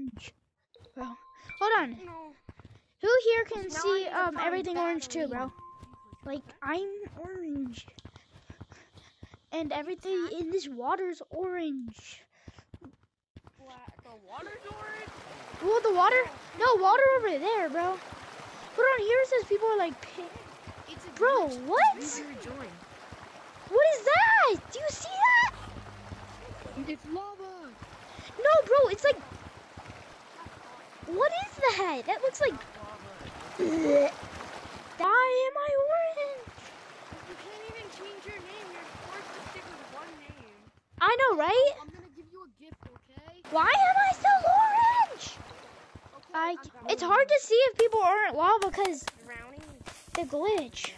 orange. Bro, hold on. No. Who here can Now see um find everything orange too, bro? Like I'm orange, and everything in this water's orange. Black. The water's orange. Well, the water, no water over there, bro. But on here it says people are like, pink. It's a bro, glitch. what? What is that? Do you see that? It's lava. No, bro, it's like, what is that? That looks like. Why am I orange? You can't even change your name. You're forced to stick with one name. I know, right? I'm gonna give you a gift, okay? Why am I still orange? Okay. I, it's hard to see if people aren't lava because the glitch.